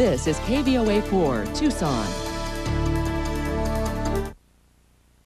This is KVOA 4 Tucson.